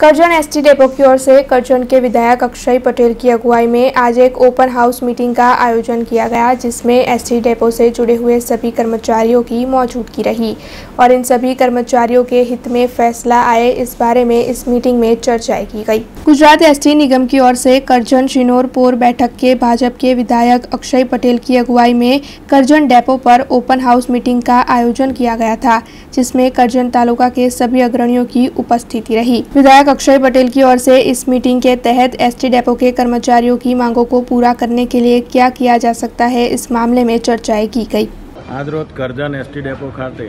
Karjan ST depot की ओर से करजन के विधायक अक्षय पटेल की अगुवाई में आज एक ओपन हाउस मीटिंग का आयोजन किया गया, जिसमें एसटी डेपो से जुड़े हुए सभी कर्मचारियों की मौजूदगी रही और इन सभी कर्मचारियों के हित में फैसला आए, इस बारे में इस मीटिंग में चर्चाएँ की गई। गुजरात एसटी निगम की ओर से करजन शिनोरपुर बैठक के भाजपा के विधायक अक्षय पटेल की अगुवाई में करजन डेपो पर ओपन हाउस मीटिंग का आयोजन किया गया था। जिसमें करजन तालुका के सभी अग्रणियों की उपस्थिति रही विधायक विधायक अक्षय पटेल की ओर से इस मीटिंग के तहत एसटी डेपो के कर्मचारियों की मांगों को पूरा करने के लिए क्या किया जा सकता है इस मामले में चर्चाएं की गई આજ રોજ કરજણ એસટી ડેપો ખાતે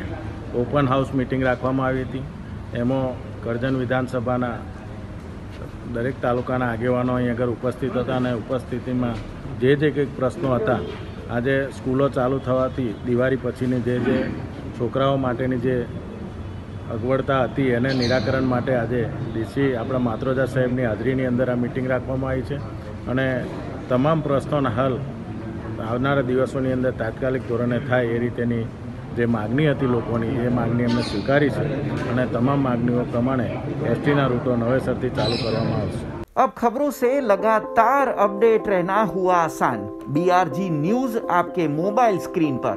ઓપન હાઉસ મિટિંગ રાખવામાં આવી હતી એમાં કરજણ વિધાનસભાના દરેક તાલુકાના આગેવાનો અહીં આગળ ઉપસ્થિત હતા અને ઉપસ્થિતિમાં જે જે કંઈક પ્રશ્નો હતા આજે સ્કૂલો ચાલુ થવાથી દિવાળી પછીની જે જે છોકરાઓ માટેની જે અગવડતા હતી એને નિરાકરણ માટે આજે ડીસી આપણા માત્રોજા સાહેબની હાજરીની અંદર આ મિટિંગ રાખવામાં આવી છે અને તમામ પ્રશ્નોના હલ આવનારા દિવસોની અંદર તાત્કાલિક ધોરણે થાય એ રીતેની જે માગણી હતી લોકોની એ માગણી અમને સ્વીકારી છે અને તમામ માગણીઓ પ્રમાણે એસટીના રૂટો નવેસરથી ચાલુ કરવામાં આવશે अब खबरों से लगातार अपडेट रहना हुआ आसान बीआरजी न्यूज आपके मोबाइल स्क्रीन पर